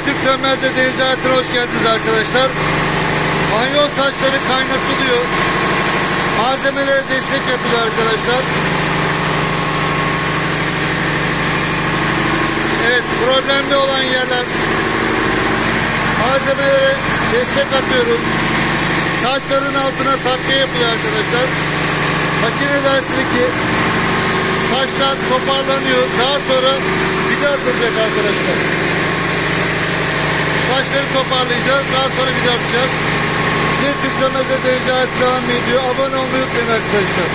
Sönmez'de deniz hayatına hoş geldiniz arkadaşlar. Banyo saçları kaynatılıyor. Malzemelere destek yapılıyor arkadaşlar. Evet problemli olan yerler malzemelere destek atıyoruz. Saçların altına takviye yapılıyor arkadaşlar. Makine dersini ki saçlar toparlanıyor. Daha sonra vida atılacak arkadaşlar. Saçları toparlayacağız. Daha sonra vida atacağız. Size Türk Sanatı Derece devam ediyor. Abone olmayı unutmayın arkadaşlar.